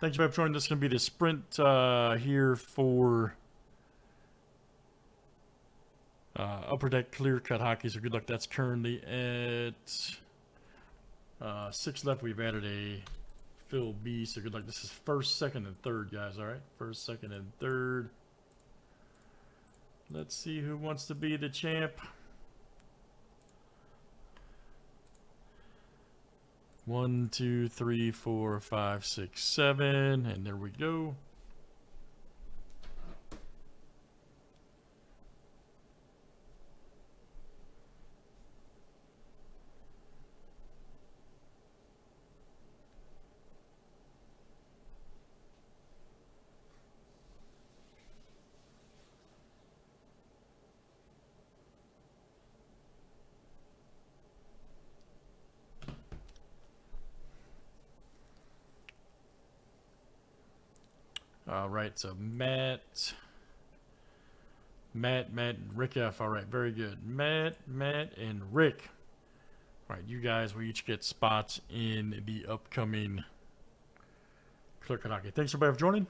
Thanks for joining. This is going to be the sprint uh, here for uh, Upper Deck Clear Cut Hockey. So good luck. That's currently at uh, six left. We've added a Fill B. So good luck. This is first, second, and third, guys. All right, first, second, and third. Let's see who wants to be the champ. One, two, three, four, five, six, seven, and there we go. All right, so Matt, Matt, Matt, Rick F. All right, very good. Matt, Matt, and Rick. All right, you guys will each get spots in the upcoming Hockey. Thanks everybody for joining.